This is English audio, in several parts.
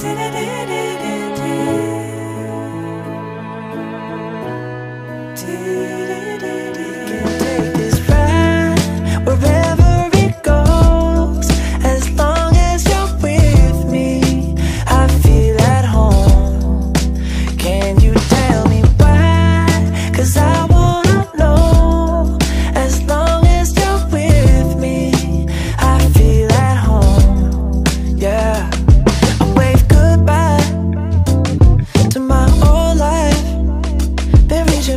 do, do, do,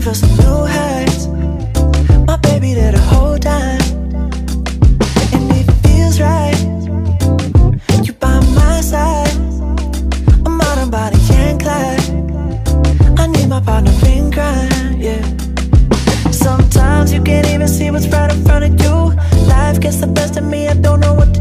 new. My baby and it feels right. You by my side, a modern body can't climb. I need my partner in crime, yeah. Sometimes you can't even see what's right in front of you. Life gets the best of me, I don't know what.